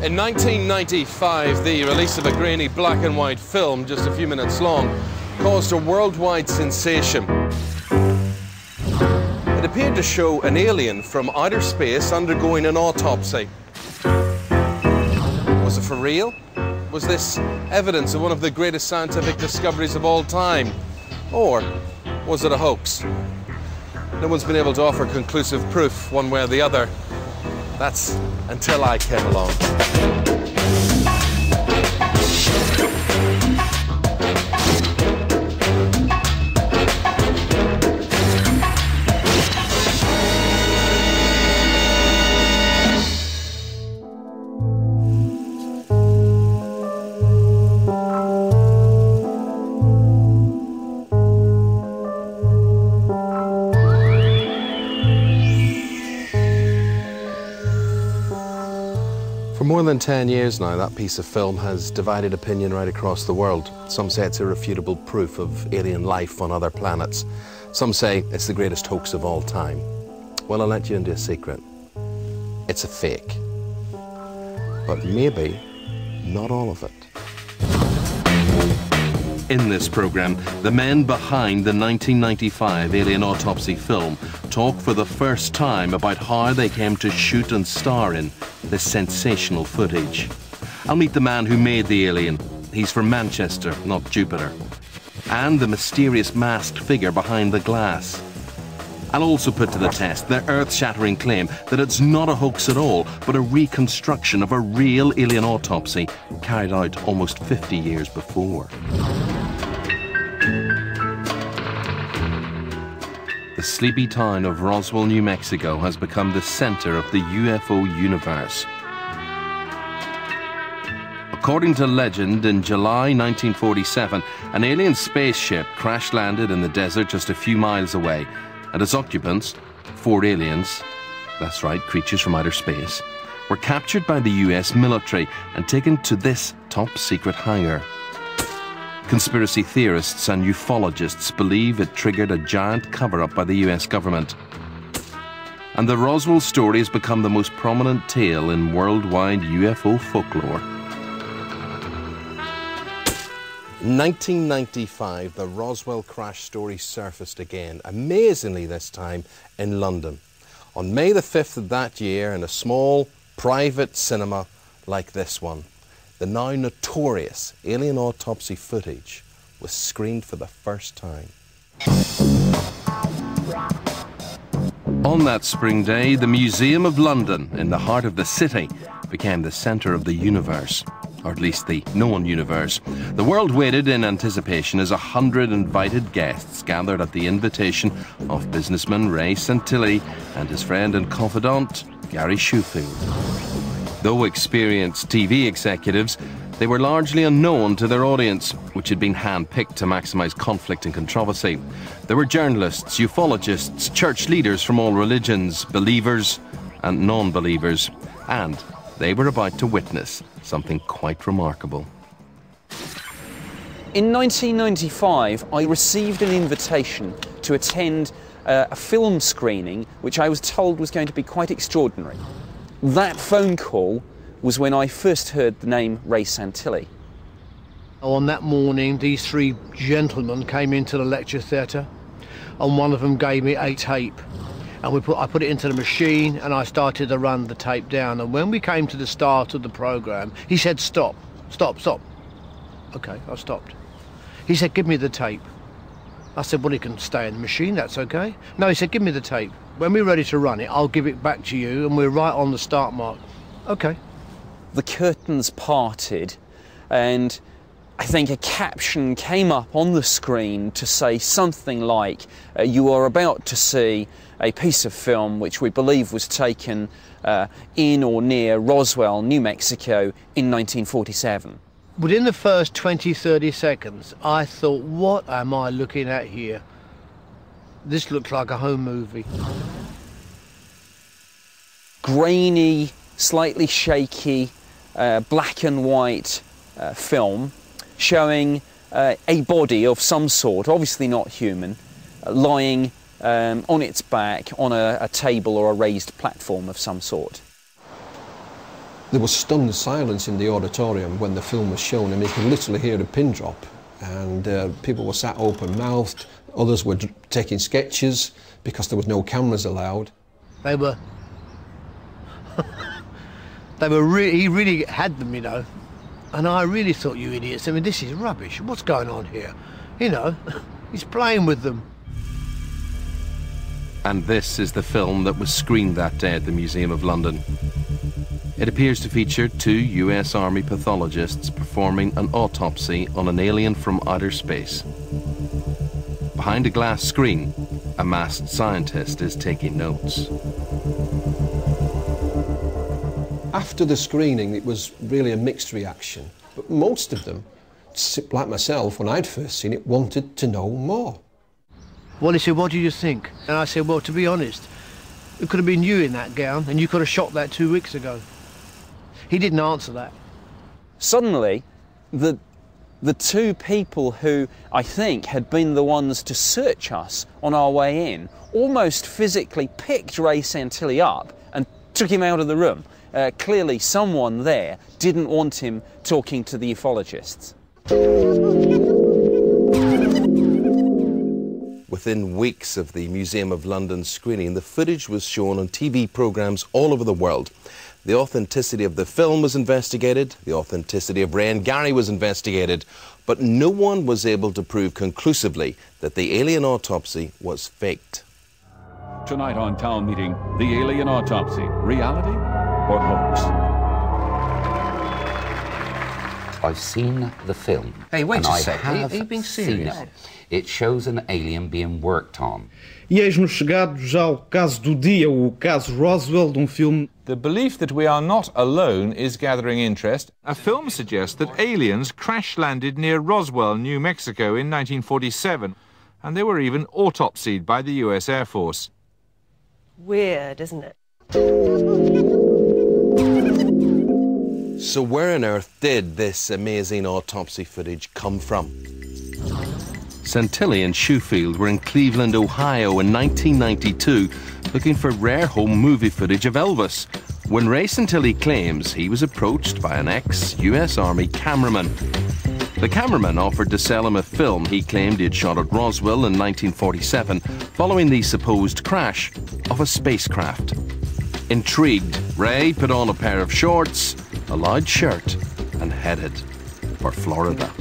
In 1995, the release of a grainy black and white film, just a few minutes long, caused a worldwide sensation. It appeared to show an alien from outer space undergoing an autopsy. Was it for real? Was this evidence of one of the greatest scientific discoveries of all time? Or was it a hoax? No one's been able to offer conclusive proof one way or the other. That's until I came along. More than 10 years now, that piece of film has divided opinion right across the world. Some say it's irrefutable proof of alien life on other planets. Some say it's the greatest hoax of all time. Well, I'll let you into a secret. It's a fake. But maybe not all of it. In this programme, the men behind the 1995 Alien Autopsy film talk for the first time about how they came to shoot and star in this sensational footage. I'll meet the man who made the alien. He's from Manchester, not Jupiter. And the mysterious masked figure behind the glass. I'll also put to the test their earth shattering claim that it's not a hoax at all, but a reconstruction of a real alien autopsy carried out almost 50 years before. Sleepy town of Roswell, New Mexico has become the center of the UFO universe. According to legend, in July 1947, an alien spaceship crash landed in the desert just a few miles away, and its occupants, four aliens, that's right, creatures from outer space, were captured by the US military and taken to this top secret hangar. Conspiracy theorists and ufologists believe it triggered a giant cover up by the US government. And the Roswell story has become the most prominent tale in worldwide UFO folklore. 1995, the Roswell crash story surfaced again, amazingly this time in London. On May the 5th of that year, in a small private cinema like this one the now notorious alien autopsy footage was screened for the first time. On that spring day, the Museum of London, in the heart of the city, became the centre of the universe, or at least the known universe. The world waited in anticipation as a hundred invited guests gathered at the invitation of businessman Ray Santilli and his friend and confidant, Gary Shoefield. Though experienced TV executives, they were largely unknown to their audience, which had been handpicked to maximise conflict and controversy. There were journalists, ufologists, church leaders from all religions, believers and non believers, and they were about to witness something quite remarkable. In 1995, I received an invitation to attend uh, a film screening which I was told was going to be quite extraordinary. That phone call was when I first heard the name Ray Santilli. On that morning, these three gentlemen came into the lecture theatre, and one of them gave me a tape. And we put, I put it into the machine, and I started to run the tape down. And when we came to the start of the programme, he said, Stop, stop, stop. Okay, I stopped. He said, Give me the tape. I said, Well, it can stay in the machine, that's okay. No, he said, Give me the tape. When we're ready to run it, I'll give it back to you, and we're right on the start mark. Okay. The curtains parted, and I think a caption came up on the screen to say something like, uh, You are about to see a piece of film which we believe was taken uh, in or near Roswell, New Mexico in 1947. Within the first 20, 30 seconds, I thought, What am I looking at here? This looks like a home movie. Grainy, slightly shaky, uh, black and white uh, film showing uh, a body of some sort, obviously not human, uh, lying um, on its back on a, a table or a raised platform of some sort. There was stunned silence in the auditorium when the film was shown. Mean, you could literally hear a pin drop, and uh, people were sat open mouthed. Others were d- taking sketches because there was no cameras allowed. They were. they were really. He really had them, you know. And I really thought, you idiots. I mean, this is rubbish. What's going on here? You know, he's playing with them. And this is the film that was screened that day at the Museum of London. It appears to feature two US Army pathologists performing an autopsy on an alien from outer space. Behind a glass screen, a masked scientist is taking notes. After the screening, it was really a mixed reaction. But most of them, like myself, when I'd first seen it, wanted to know more. Well, he said, what do you think? And I said, well, to be honest, it could have been you in that gown, and you could have shot that two weeks ago. He didn't answer that. Suddenly, the, the two people who I think had been the ones to search us on our way in almost physically picked Ray Santilli up and took him out of the room. Uh, clearly, someone there didn't want him talking to the ufologists. Within weeks of the Museum of London screening, the footage was shown on TV programmes all over the world. The authenticity of the film was investigated, the authenticity of Ray and Gary was investigated, but no one was able to prove conclusively that the alien autopsy was faked. Tonight on Town Meeting, the alien autopsy, reality or hoax? I've seen the film. Hey, wait and a I sec. Are you- have are you being seen serious? It. it shows an alien being worked on. E eis-nos chegado já ao caso do dia, o caso Roswell, de um filme The belief that we are not alone is gathering interest. A film suggests that aliens crash landed near Roswell, New Mexico in 1947, and they were even autopsied by the US Air Force. Weird, isn't it? So, where on earth did this amazing autopsy footage come from? Santilli and Shoefield were in Cleveland, Ohio in 1992 looking for rare home movie footage of Elvis when Ray Santilli claims he was approached by an ex US Army cameraman. The cameraman offered to sell him a film he claimed he had shot at Roswell in 1947 following the supposed crash of a spacecraft. Intrigued, Ray put on a pair of shorts, a loud shirt, and headed for Florida.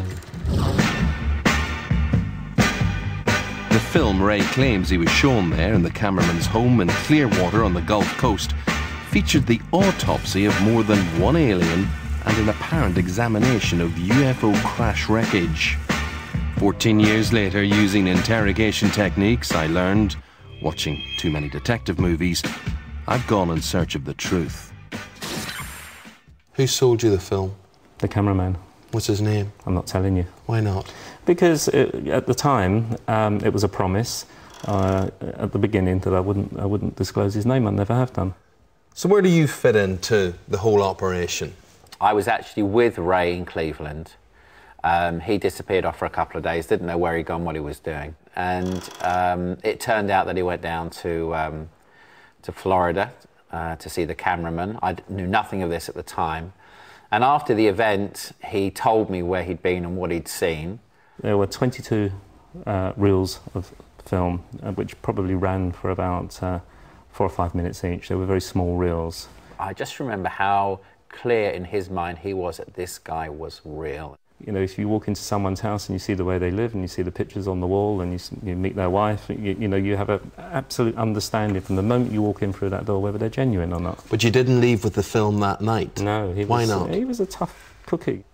The film Ray claims he was shown there in the cameraman's home in Clearwater on the Gulf Coast featured the autopsy of more than one alien and an apparent examination of UFO crash wreckage. 14 years later, using interrogation techniques I learned watching too many detective movies, I've gone in search of the truth. Who sold you the film? The cameraman. What's his name? I'm not telling you. Why not? Because it, at the time, um, it was a promise uh, at the beginning that I wouldn't, I wouldn't disclose his name. I never have done. So, where do you fit into the whole operation? I was actually with Ray in Cleveland. Um, he disappeared off for a couple of days, didn't know where he'd gone, what he was doing. And um, it turned out that he went down to, um, to Florida uh, to see the cameraman. I knew nothing of this at the time. And after the event, he told me where he'd been and what he'd seen. There were 22 uh, reels of film, uh, which probably ran for about uh, four or five minutes each. They were very small reels. I just remember how clear in his mind he was that this guy was real. You know, if you walk into someone's house and you see the way they live and you see the pictures on the wall and you, you meet their wife, you, you know, you have an absolute understanding from the moment you walk in through that door whether they're genuine or not. But you didn't leave with the film that night. No, he Why was, not? He was a tough cookie.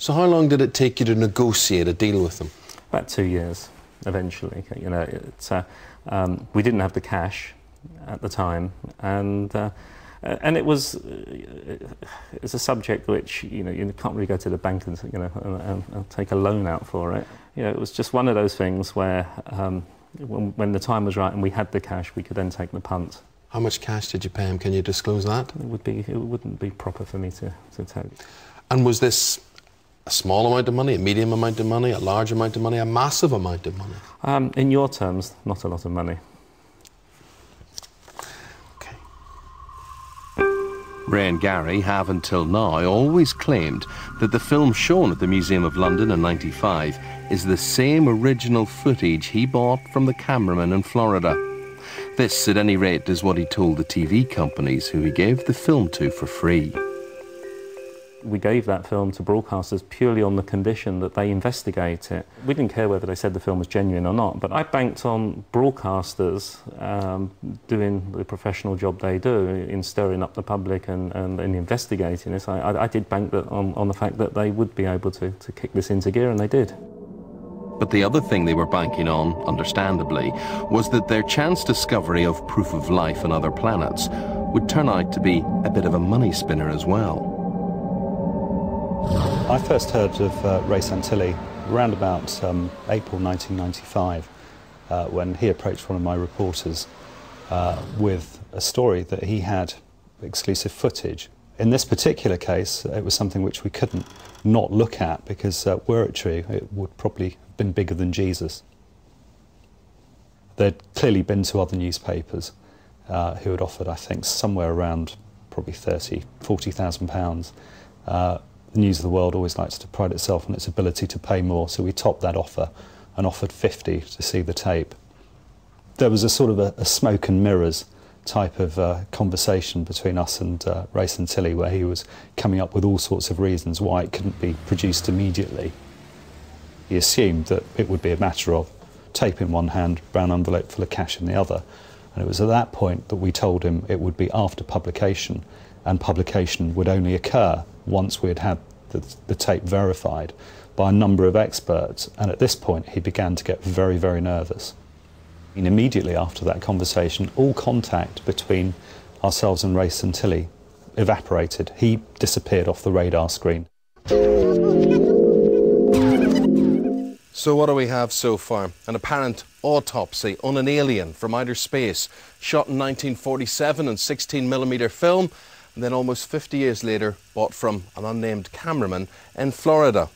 So, how long did it take you to negotiate a deal with them? About two years, eventually. You know, uh, um, we didn't have the cash at the time, and uh, and it was uh, it's a subject which you know you can't really go to the bank and you know and, and, and take a loan out for it. You know, it was just one of those things where um, when, when the time was right and we had the cash, we could then take the punt. How much cash did you pay him? Can you disclose that? It would be it wouldn't be proper for me to to tell. And was this a small amount of money, a medium amount of money, a large amount of money, a massive amount of money? Um, in your terms, not a lot of money. Ray and Gary have until now always claimed that the film shown at the Museum of London in 95 is the same original footage he bought from the cameraman in Florida. This, at any rate, is what he told the TV companies who he gave the film to for free. We gave that film to broadcasters purely on the condition that they investigate it. We didn't care whether they said the film was genuine or not, but I banked on broadcasters um, doing the professional job they do in stirring up the public and, and, in investigating this. I, I, I did bank on, on the fact that they would be able to, to kick this into gear, and they did. But the other thing they were banking on, understandably, was that their chance discovery of proof of life on other planets would turn out to be a bit of a money spinner as well. I first heard of uh, Ray Santilli around about um, April 1995 uh, when he approached one of my reporters uh, with a story that he had exclusive footage. In this particular case, it was something which we couldn't not look at because uh, were it true, it would probably have been bigger than Jesus. There'd clearly been to other newspapers uh, who had offered, I think, somewhere around probably 30, 40,000 pounds uh, the News of the World always likes to pride itself on its ability to pay more, so we topped that offer and offered 50 to see the tape. There was a sort of a, a smoke and mirrors type of uh, conversation between us and uh, Ray Santilli where he was coming up with all sorts of reasons why it couldn't be produced immediately. He assumed that it would be a matter of tape in one hand, brown envelope full of cash in the other. And it was at that point that we told him it would be after publication, and publication would only occur once we had had the, the tape verified by a number of experts. And at this point, he began to get very, very nervous. And immediately after that conversation, all contact between ourselves and Ray Santilli evaporated. He disappeared off the radar screen. So what do we have so far? An apparent autopsy on an alien from outer space, shot in 1947 on 16mm film, and then almost 50 years later bought from an unnamed cameraman in Florida.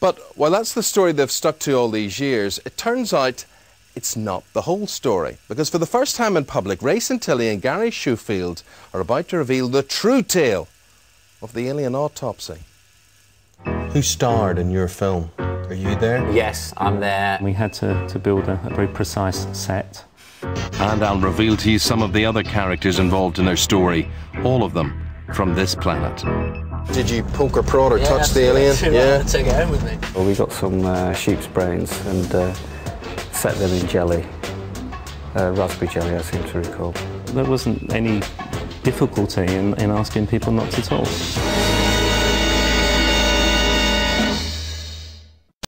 But while that's the story they've stuck to all these years, it turns out it's not the whole story. Because for the first time in public, Ray Santilli and Gary Shoefield are about to reveal the true tale of the alien autopsy. Who starred in your film? Are you there? Yes, I'm there. We had to, to build a, a very precise set. And I'll reveal to you some of the other characters involved in their story, all of them from this planet. Did you poke or prod or yeah, touch the alien? Yeah, take it home with me. Well, we got some uh, sheep's brains and uh, set them in jelly. Uh, raspberry jelly, I seem to recall. There wasn't any difficulty in, in asking people not to talk.